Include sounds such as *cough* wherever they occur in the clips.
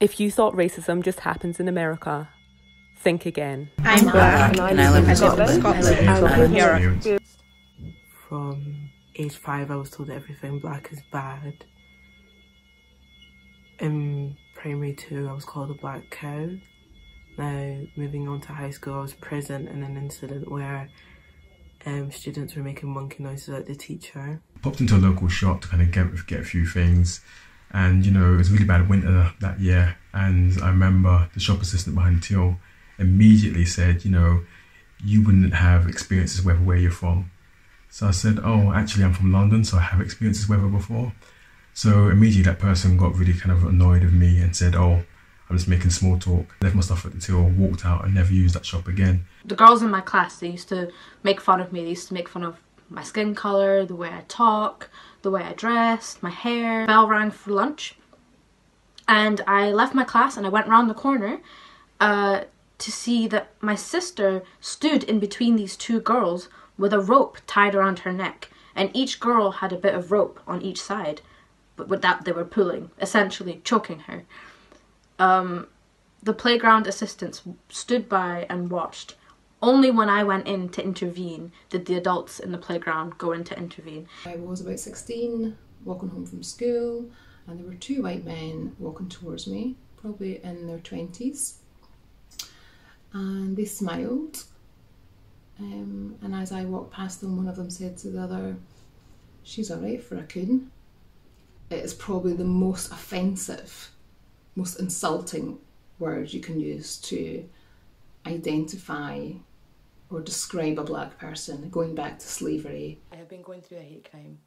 If you thought racism just happens in America, think again. I'm black and I live in Scotland. Scotland. Europe. From age five, I was told everything black is bad. In primary two, I was called a black cow. Now, moving on to high school, I was present in an incident where um, students were making monkey noises at the teacher. Popped into a local shop to kind of get, get a few things and you know it was really bad winter that year. And i remember the shop assistant behind the till immediately said you know you wouldn't have experiences with where you're from. So i said oh actually i'm from london so i have experienced this weather before. So immediately that person got really kind of annoyed with me and said oh i'm just making small talk. Left my stuff at the till walked out and never used that shop again. The girls in my class they used to make fun of me. They used to make fun of my skin color the way i talk the way I dressed, my hair. Bell rang for lunch and I left my class and I went around the corner uh, to see that my sister stood in between these two girls with a rope tied around her neck and each girl had a bit of rope on each side but with that they were pulling, essentially choking her. Um, the playground assistants stood by and watched only when I went in to intervene did the adults in the playground go in to intervene. I was about 16, walking home from school, and there were two white men walking towards me, probably in their 20s. And they smiled. Um, and as I walked past them, one of them said to the other, She's alright for a coon. It is probably the most offensive, most insulting word you can use to identify or describe a black person going back to slavery. I have been going through a hate crime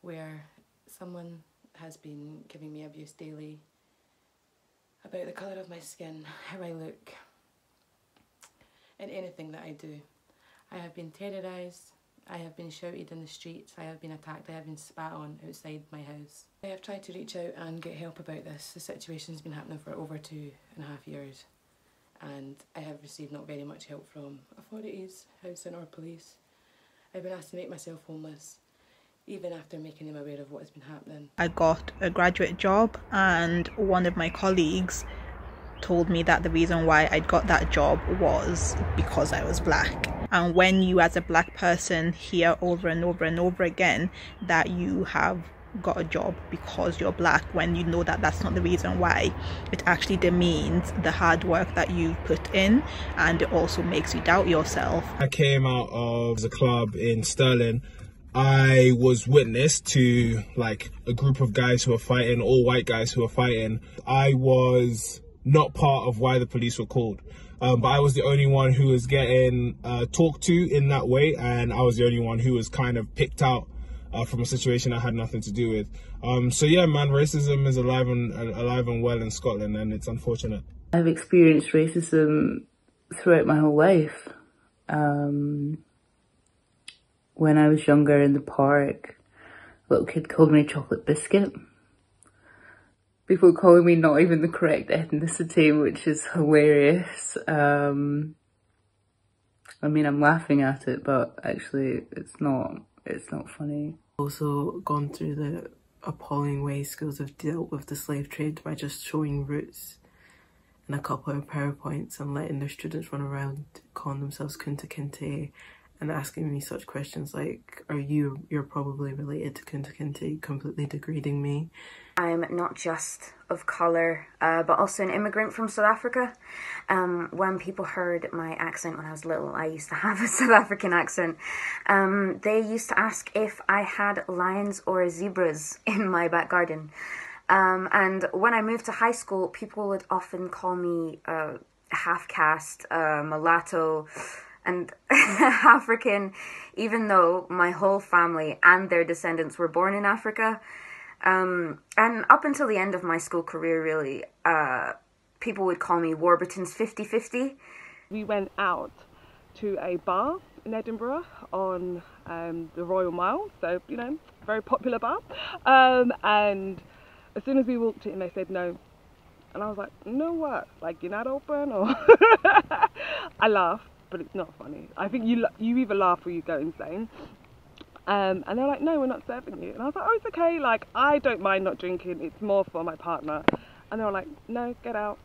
where someone has been giving me abuse daily about the colour of my skin, how I look, and anything that I do. I have been terrorised, I have been shouted in the streets, I have been attacked, I have been spat on outside my house. I have tried to reach out and get help about this. The situation's been happening for over two and a half years and I have received not very much help from authorities, housing or police. I've been asked to make myself homeless even after making them aware of what has been happening. I got a graduate job and one of my colleagues told me that the reason why I got that job was because I was black. And when you as a black person hear over and over and over again that you have got a job because you're black when you know that that's not the reason why. It actually demeans the hard work that you've put in and it also makes you doubt yourself. I came out of the club in Stirling i was witness to like a group of guys who were fighting all white guys who were fighting. I was not part of why the police were called. Um, but I was the only one who was getting uh, talked to in that way, and I was the only one who was kind of picked out uh, from a situation I had nothing to do with. Um, so yeah, man, racism is alive and alive and well in Scotland, and it's unfortunate. I've experienced racism throughout my whole life. Um, when I was younger in the park, a little kid called me chocolate biscuit before calling me not even the correct ethnicity, which is hilarious. Um, I mean, I'm laughing at it, but actually it's not it's not funny. Also gone through the appalling way schools have dealt with the slave trade by just showing Roots in a couple of PowerPoints and letting their students run around calling themselves Kunta Kinte and asking me such questions like, are you, you're probably related to Kunta Kinte, completely degrading me. I'm not just of colour, uh, but also an immigrant from South Africa. Um, when people heard my accent when I was little, I used to *laughs* have a South African accent. Um, they used to ask if I had lions or zebras *laughs* in my back garden. Um, and when I moved to high school, people would often call me uh, half caste, uh, mulatto, and *laughs* African, even though my whole family and their descendants were born in Africa. Um, and up until the end of my school career, really, uh, people would call me Warburton's 50 50. We went out to a bar in Edinburgh on um, the Royal Mile, so, you know, very popular bar. Um, and as soon as we walked in, they said no. And I was like, no what? Like, you're not open? Or *laughs* I laughed but it's not funny. I think you you either laugh or you go insane. Um, and they're like, no, we're not serving you. And I was like, oh, it's okay. Like, I don't mind not drinking. It's more for my partner. And they were like, no, get out.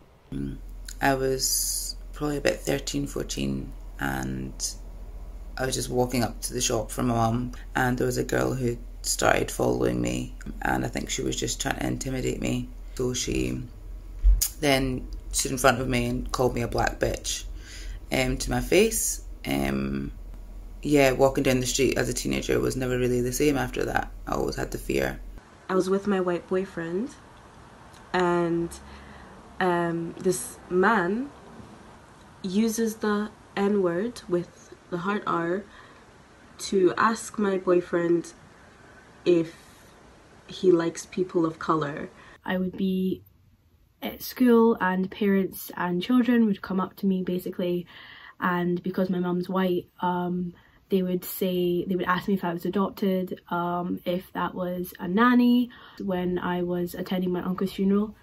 I was probably about 13, 14, and I was just walking up to the shop for my mum, and there was a girl who started following me, and I think she was just trying to intimidate me. So she then stood in front of me and called me a black bitch um, to my face. Um, yeah, walking down the street as a teenager was never really the same after that. I always had the fear. I was with my white boyfriend, and um, this man uses the N word with the hard R to ask my boyfriend if he likes people of colour. I would be at school and parents and children would come up to me basically. And because my mum's white um, they would say they would ask me if I was adopted um, if that was a nanny when I was attending my uncle's funeral.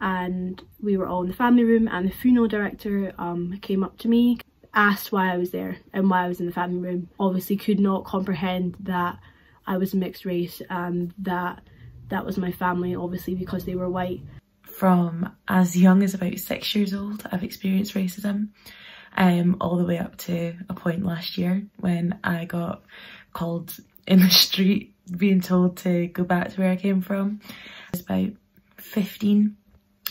And we were all in the family room and the funeral director um, came up to me asked why I was there and why I was in the family room. Obviously could not comprehend that I was mixed race and that that was my family obviously because they were white from as young as about six years old, I've experienced racism, um, all the way up to a point last year when I got called in the *laughs* street being told to go back to where I came from. I was about 15.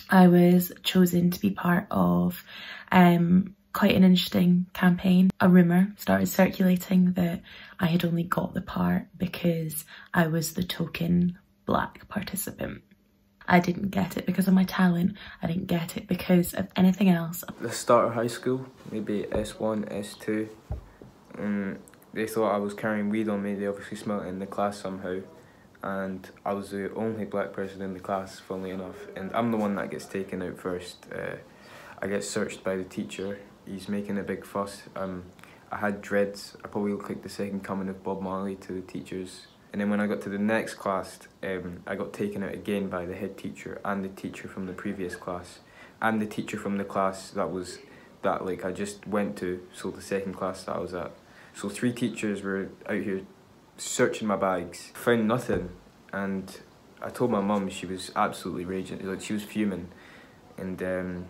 I was chosen to be part of um, quite an interesting campaign. A rumour started circulating that I had only got the part because I was the token black participant. I didn't get it because of my talent. I didn't get it because of anything else. The start of high school, maybe S1, S2, um, they thought I was carrying weed on me. They obviously smelled it in the class somehow. And I was the only black person in the class, funnily enough. And I'm the one that gets taken out first. Uh, I get searched by the teacher. He's making a big fuss. Um, I had dreads. I probably look like the second coming of Bob Marley to the teachers and then when I got to the next class, um, I got taken out again by the head teacher and the teacher from the previous class, and the teacher from the class that was that like I just went to, so the second class that I was at. So three teachers were out here searching my bags, found nothing, and I told my mum she was absolutely raging, like she was fuming, and um,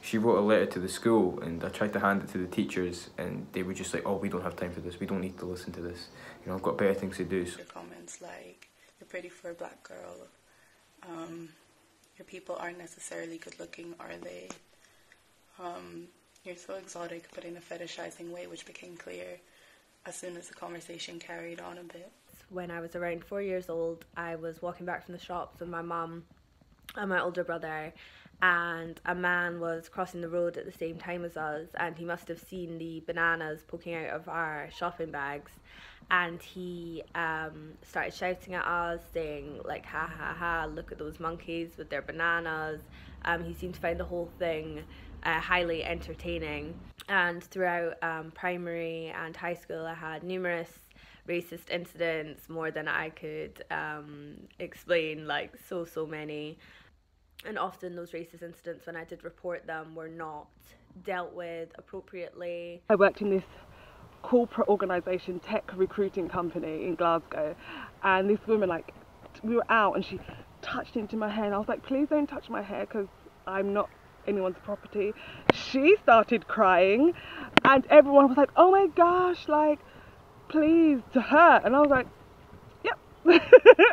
she wrote a letter to the school and I tried to hand it to the teachers and they were just like, oh, we don't have time for this. We don't need to listen to this. You know, I've got better things to do. So. Comments like, you're pretty for a black girl. Um, your people aren't necessarily good looking, are they? Um, you're so exotic, but in a fetishizing way, which became clear as soon as the conversation carried on a bit. When I was around four years old, I was walking back from the shops with my mum and my older brother and a man was crossing the road at the same time as us and he must have seen the bananas poking out of our shopping bags. And he um, started shouting at us saying like ha ha ha look at those monkeys with their bananas. Um, he seemed to find the whole thing uh, highly entertaining. And throughout um, primary and high school I had numerous racist incidents more than I could um, explain like so so many and often those racist incidents when I did report them were not dealt with appropriately. I worked in this corporate organisation tech recruiting company in Glasgow and this woman like we were out and she touched into my hair and I was like please don't touch my hair because I'm not anyone's property. She started crying and everyone was like oh my gosh like please to her. And I was like *laughs*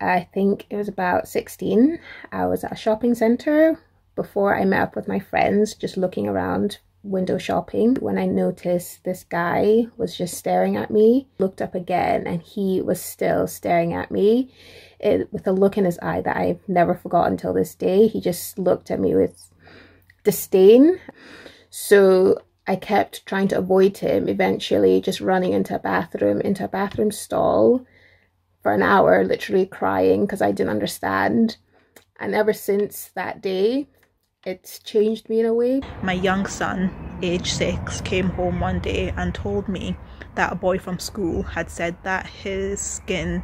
I think it was about 16. I was at a shopping centre before I met up with my friends, just looking around window shopping when I noticed this guy was just staring at me. Looked up again and he was still staring at me it, with a look in his eye that I've never forgotten until this day. He just looked at me with disdain. So I kept trying to avoid him, eventually just running into a bathroom, into a bathroom stall for an hour, literally crying because I didn't understand. And ever since that day, it's changed me in a way. My young son, age six, came home one day and told me that a boy from school had said that his skin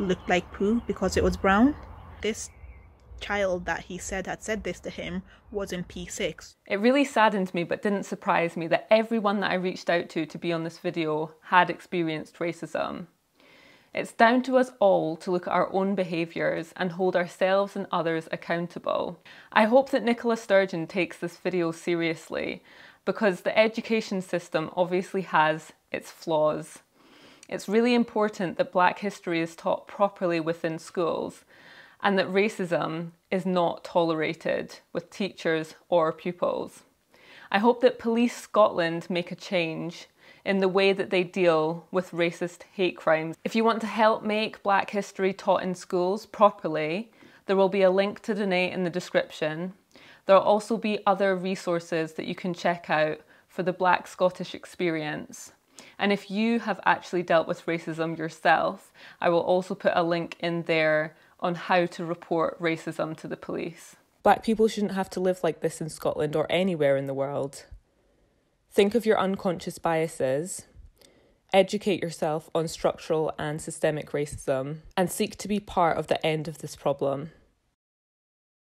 looked like poo because it was brown. This child that he said had said this to him was in P6. It really saddened me but didn't surprise me that everyone that I reached out to to be on this video had experienced racism. It's down to us all to look at our own behaviours and hold ourselves and others accountable. I hope that Nicola Sturgeon takes this video seriously because the education system obviously has its flaws. It's really important that black history is taught properly within schools and that racism is not tolerated with teachers or pupils. I hope that Police Scotland make a change in the way that they deal with racist hate crimes. If you want to help make black history taught in schools properly, there will be a link to donate in the description. There will also be other resources that you can check out for the Black Scottish experience. And if you have actually dealt with racism yourself, I will also put a link in there on how to report racism to the police. Black people shouldn't have to live like this in Scotland or anywhere in the world. Think of your unconscious biases, educate yourself on structural and systemic racism, and seek to be part of the end of this problem.